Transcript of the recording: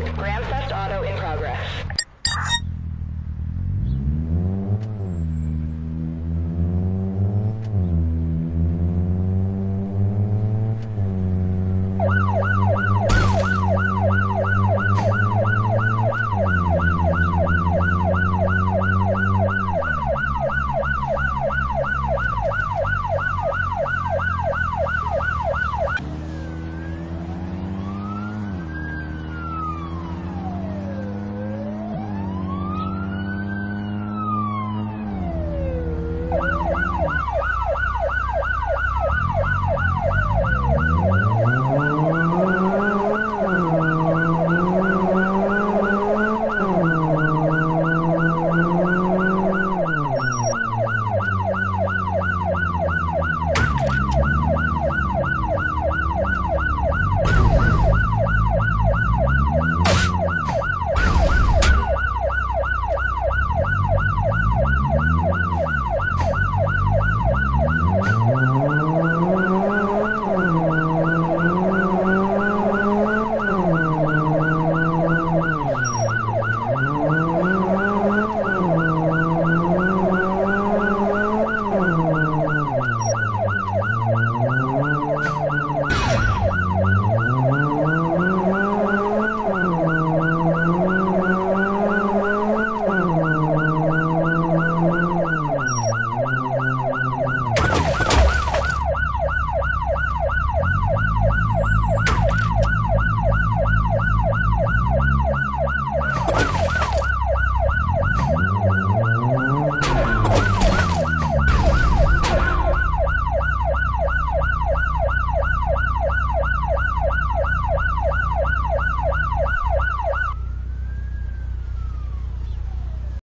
Grandfest Grand Theft Auto in progress.